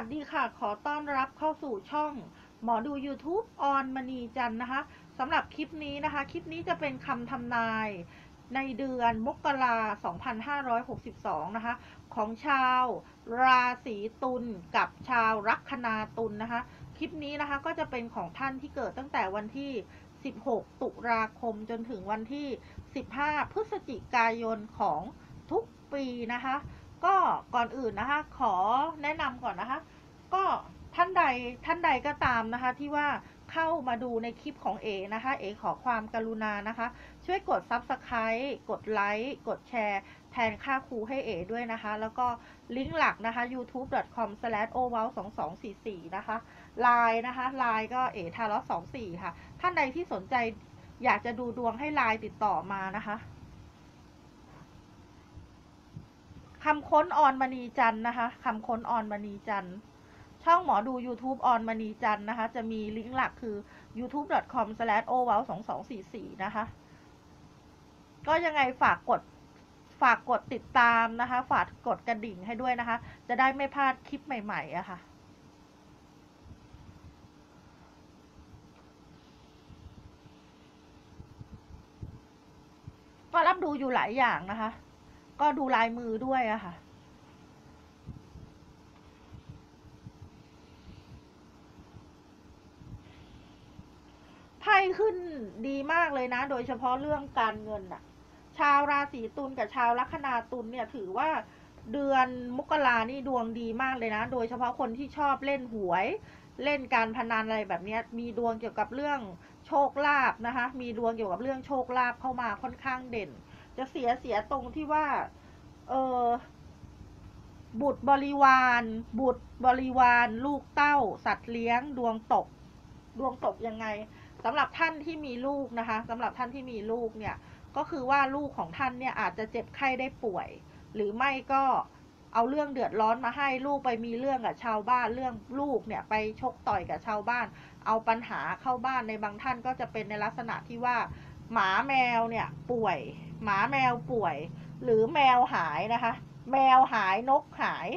วัสดีค่ะ ขอต้อนรับเข้าสู่ช่องหมอดู YouTube ออนมณีจันนะคะสำหรับคลิปนี้นะคะ คลิปนี้จะเป็นคำทำนายในเดือนมกรา2562 นะคะ ของชาวราศีตุลกับชาวลัคนาตุลนะคะ คลิปนี้นะคะก็จะเป็นของท่านที่เกิดตั้งแต่วันที่ 16 ตุลาคมจนถึงวันที่ 15 พฤศจิกายนของทุกปีนะคะก็ก่อนอื่นนะคะ ขอแนะนำก่อนนะคะ ท่านใดท่านใดก็ตามนะคะ ที่ว่าเข้ามาดูในคลิปของเอนะคะ เอขอความกรุณานะคะ ช่วยกด Subscribe กดไลค์ กดแชร์ แทนค่าครูให้เอด้วยนะคะ แล้วก็ลิงก์หลักนะคะ youtube.com/owol2244 นะคะไลน์นะคะไลน์ก็เอทารอส24ค่ะ ท่านใดที่สนใจอยากจะดูดวงให้ไลน์ติดต่อมานะคะคำค้นออนมณีจันทร์นะคะคำค้นออนมณีจันทร์ ช่องหมอดู YouTube ออนมณีจันนะคะ จะมีลิงก์หลักคือ youtube.com/owol2244 นะคะ ก็ยังไงฝากกดฝากกดติดตามนะคะ ฝากกดกระดิ่งให้ด้วยนะคะ จะได้ไม่พลาดคลิปใหม่ๆอะค่ะ ก็รับดูอยู่หลายอย่างนะคะ ก็ดูลายมือด้วยอะค่ะ ขึ้นดีมากเลยนะ โดยเฉพาะเรื่องการเงินอะชาวราศีตุลกับชาวลัคนาตุลเนี่ยถือว่าเดือนมกรานี่ดวงดีมากเลยนะ โดยเฉพาะคนที่ชอบเล่นหวย เล่นการพนันอะไรแบบนี้มีดวงเกี่ยวกับเรื่องโชคลาภนะคะ มีดวงเกี่ยวกับเรื่องโชคลาภเข้ามาค่อนข้างเด่น จะเสียเสียตรงที่ว่า เออบุตรบริวาร บุตรบริวาร ลูกเต้า สัตว์เลี้ยง ดวงตก ดวงตกยังไง สำหรับท่านที่มีลูกนะคะสำหรับท่านที่มีลูกเนี่ยก็คือว่าลูกของท่านเนี่ยอาจจะเจ็บไข้ได้ป่วย หรือไม่ก็เอาเรื่องเดือดร้อนมาให้ลูกไปมีเรื่องกับชาวบ้านเรื่องลูกเนี่ยไปชกต่อยกับชาวบ้าน เอาปัญหาเข้าบ้านในบางท่านก็จะเป็นในลักษณะที่ว่า หมาแมวเนี่ยป่วย หมาแมวป่วย หรือแมวหายนะคะ แมวหายนกหาย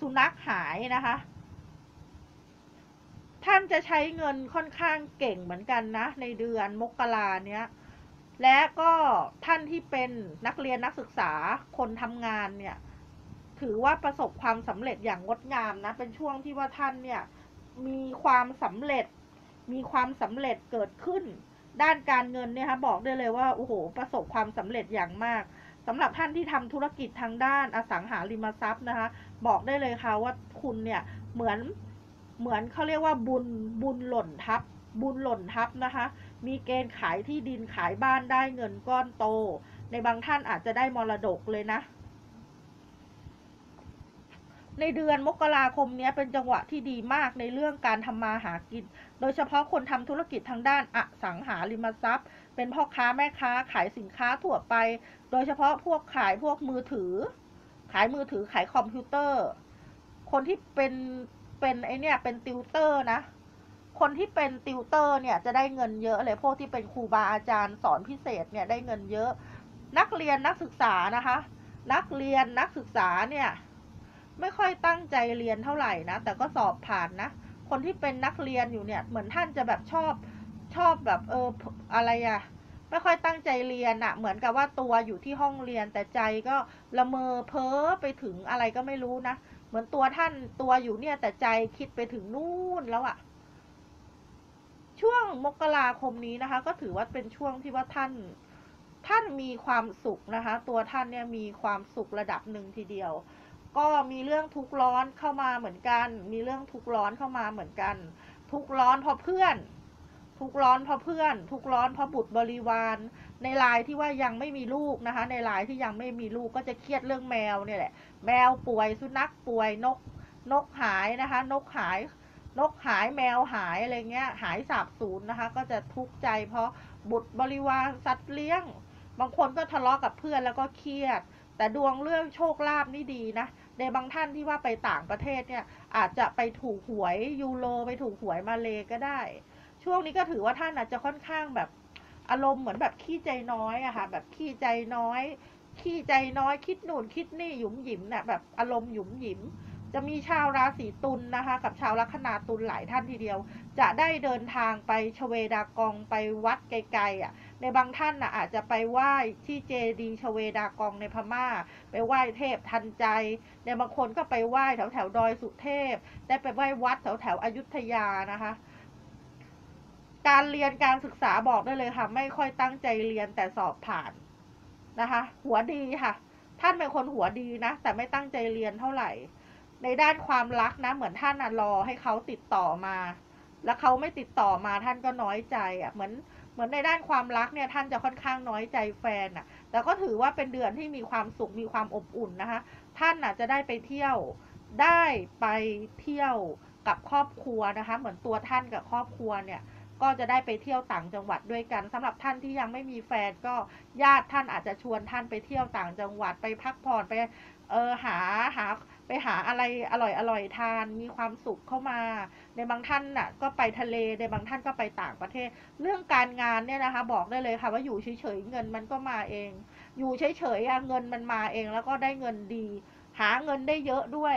สุนัขหายนะคะ ท่านจะใช้เงินค่อนข้างเก่งเหมือนกันนะ ในเดือนมกราเนี้ย และก็ท่านที่เป็นนักเรียนนักศึกษาคนทำงานเนี่ย ถือว่าประสบความสำเร็จอย่างงดงามนะ เป็นช่วงที่ว่าท่านเนี่ย มีความสำเร็จ มีความสำเร็จเกิดขึ้น ด้านการเงินเนี่ยคะบอกได้เลยว่าโอ้โหประสบความสำเร็จอย่างมากสำหรับท่านที่ทำธุรกิจทางด้านอสังหาริมทรัพย์นะคะ บอกได้เลยค่ะว่าคุณเนี่ยเหมือน เหมือนเขาเรียกว่าบุญบุญหล่นทับ บุญหล่นทับนะคะ มีเกณฑ์ขายที่ดินขายบ้านได้เงินก้อนโต ในบางท่านอาจจะได้มรดกเลยนะ ในเดือนมกราคมนี้เป็นจังหวะที่ดีมากในเรื่องการทำมาหากิน โดยเฉพาะคนทำธุรกิจทางด้านอสังหาริมทรัพย์ เป็นพ่อค้าแม่ค้าขายสินค้าทั่วไป โดยเฉพาะพวกขายพวกมือถือ ขายมือถือขายคอมพิวเตอร์ คนที่เป็น เป็นไอ้เนี่ยเป็นติวเตอร์นะ คนที่เป็นติวเตอร์เนี่ยจะได้เงินเยอะเลยพวกที่เป็นครูบาอาจารย์สอนพิเศษเนี่ยได้เงินเยอะ นักเรียนนักศึกษานะคะ นักเรียนนักศึกษาเนี่ยไม่ค่อยตั้งใจเรียนเท่าไหร่นะ แต่ก็สอบผ่านนะ คนที่เป็นนักเรียนอยู่เนี่ยเหมือนท่านจะแบบชอบชอบแบบเอออะไรอะไม่ค่อยตั้งใจเรียนอะเหมือนกับว่าตัวอยู่ที่ห้องเรียนแต่ใจก็ละเมอเพ้อไปถึงอะไรก็ไม่รู้นะ เหมือนตัวท่านตัวอยู่เนี่ย แต่ใจคิดไปถึงนู่นแล้วอะช่วงมกราคมนี้นะคะ ก็ถือว่าเป็นช่วงที่ว่าท่าน ท่านมีความสุขนะคะ ตัวท่านเนี่ยมีความสุขระดับหนึ่งทีเดียว ก็มีเรื่องทุกข์ร้อนเข้ามาเหมือนกัน มีเรื่องทุกข์ร้อนเข้ามาเหมือนกัน ทุกข์ร้อนเพราะเพื่อน ทุกข์ร้อนเพราะเพื่อน ทุกข์ร้อนเพราะบุตรบริวาร ในรายที่ว่ายังไม่มีลูกนะคะ ในรายที่ยังไม่มีลูกก็จะเครียดเรื่องแมวเนี่ยแหละ แมวป่วยสุนัขป่วยนกนกหายนะคะ นกหาย นกหายแมวหายอะไรเงี้ย หายสาบสูญนะคะ ก็จะทุกข์ใจเพราะบุตรบริวารสัตว์เลี้ยง บางคนก็ทะเลาะกับเพื่อนแล้วก็เครียด แต่ดวงเรื่องโชคลาภนี่ดีนะในบางท่านที่ว่าไปต่างประเทศเนี่ยอาจจะไปถูกหวยยูโรไปถูกหวยมาเลก็ได้ ช่วงนี้ก็ถือว่าท่านอาจจะค่อนข้างแบบ อารมณ์เหมือนแบบขี้ใจน้อยอะค่ะ แบบขี้ใจน้อย ขี้ใจน้อยคิดหนุนคิดนี่หยุมหยิมเนี่ยแบบอารมณ์หยุมหยิม จะมีชาวราศีตุลนะคะ กับชาวลัคนาตุลหลายท่านทีเดียว จะได้เดินทางไปชเวดากองไปวัดไกลๆอะในบางท่านน่ะอาจจะไปไหว้ที่เจดีชเวดากองในพม่า ไปไหว้เทพทันใจ ในบางคนก็ไปไหว้แถวแถวดอยสุเทพ ได้ไปไหว้วัดแถวแถวอยุธยานะคะ การเรียนการศึกษาบอกได้เลยค่ะ ไม่ค่อยตั้งใจเรียนแต่สอบผ่านนะคะ หัวดีค่ะ ท่านเป็นคนหัวดีนะ แต่ไม่ตั้งใจเรียนเท่าไหร่ ในด้านความรักนะ เหมือนท่านนะรอให้เขาติดต่อมา แล้วเขาไม่ติดต่อมาท่านก็น้อยใจอะเหมือนเหมือนในด้านความรักเนี่ยท่านจะค่อนข้างน้อยใจแฟนอะ แต่ก็ถือว่าเป็นเดือนที่มีความสุขมีความอบอุ่นนะคะ ท่านน่ะจะได้ไปเที่ยวได้ไปเที่ยวกับครอบครัวนะคะ เหมือนตัวท่านกับครอบครัวเนี่ย ก็จะได้ไปเที่ยวต่างจังหวัดด้วยกันสำหรับท่านที่ยังไม่มีแฟนก็ญาติท่านอาจจะชวนท่านไปเที่ยวต่างจังหวัดไปพักผ่อนไปเออหาหาไปหาอะไรอร่อยอร่อยทานมีความสุขเข้ามา ในบางท่านน่ะก็ไปทะเลในบางท่านก็ไปต่างประเทศ เรื่องการงานเนี่ยนะคะ บอกได้เลยค่ะว่าอยู่เฉยๆเงินมันก็มาเอง อยู่เฉยๆเงินมันมาเองแล้วก็ได้เงินดี หาเงินได้เยอะด้วย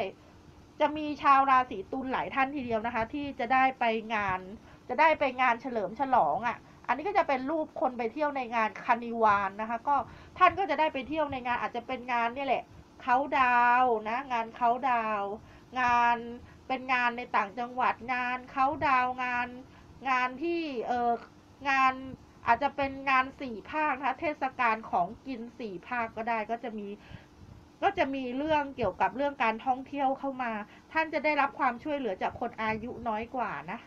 จะมีชาวราศีตุลหลายท่านทีเดียวนะคะ ที่จะได้ไปงาน จะได้ไปงานเฉลิมฉลองอะ่ะ อันนี้ก็จะเป็นรูปคนไปเที่ยวในงานคานิวานนะคะ ก็ท่านก็จะได้ไปเที่ยวในงานอาจจะเป็นงานนี่แหละเขาดาวนะ งานเขาดาวงานเป็นงานในต่างจังหวัดงานเขาดาวงานงานที่เอองานอาจจะเป็นงานสี่ภาคนะเทศกาลของกินสี่ภาคก็ได้ก็จะมีก็จะมีเรื่องเกี่ยวกับเรื่องการท่องเที่ยวเข้ามา ท่านจะได้รับความช่วยเหลือจากคนอายุน้อยกว่านะ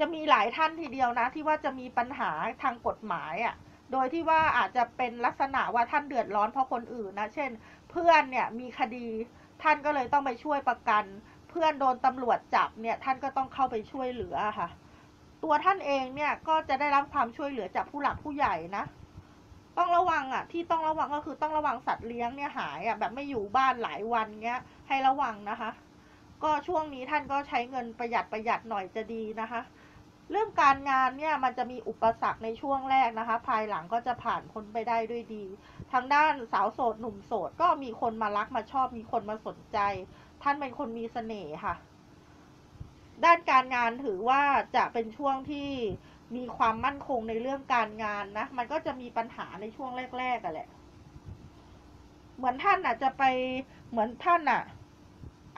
จะมีหลายท่านทีเดียวนะ ที่ว่าจะมีปัญหาทางกฎหมายอะ่ะ โดยที่ว่าอาจจะเป็นลักษณะว่าท่านเดือดร้อนเพราะคนอื่นนะ เช่น เพื่อนเนี่ยมีคดีท่านก็เลยต้องไปช่วยประกัน เพื่อนโดนตำรวจจับเนี่ยท่านก็ต้องเข้าไปช่วยเหลือค่ะ ตัวท่านเองเนี่ยก็จะได้รับความช่วยเหลือจากผู้หลักผู้ใหญ่นะต้องระวังอะที่ต้องระวังก็คือต้องระวังสัตว์เลี้ยงเนี่ยหายอะแบบไม่อยู่บ้านหลายวันเงี้ยให้ระวังนะคะ ก็ช่วงนี้ท่านก็ใช้เงินประหยัดประหยัดหน่อยจะดีนะคะ เรื่องการงานเนี่ยมันจะมีอุปสรรคในช่วงแรกนะคะ ภายหลังก็จะผ่านพ้นไปได้ด้วยดี ทางด้านสาวโสดหนุ่มโสดก็มีคนมารักมาชอบมีคนมาสนใจ ท่านเป็นคนมีเสน่ห์ค่ะ ด้านการงานถือว่าจะเป็นช่วงที่มีความมั่นคงในเรื่องการงานนะ มันก็จะมีปัญหาในช่วงแรกๆกันแหละ เหมือนท่านอาจจะไปเหมือนท่านอะ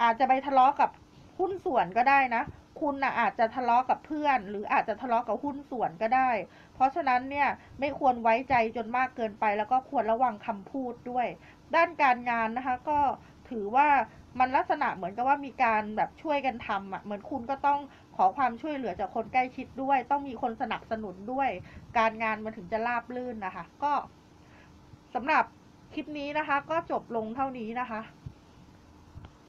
อาจจะไปทะเลาะกับหุ้นส่วนก็ได้นะ คุณน่ะอาจจะทะเลาะกับเพื่อน หรืออาจจะทะเลาะกับหุ้นส่วนก็ได้ เพราะฉะนั้นเนี่ยไม่ควรไว้ใจจนมากเกินไป แล้วก็ควรระวังคำพูดด้วย ด้านการงานนะคะก็ถือว่ามันลักษณะเหมือนกับว่ามีการแบบช่วยกันทำอะเหมือนคุณก็ต้องขอความช่วยเหลือจากคนใกล้ชิดด้วย ต้องมีคนสนับสนุนด้วย การงานมันถึงจะราบรื่นนะคะ ก็สำหรับคลิปนี้นะคะ ก็จบลงเท่านี้นะคะ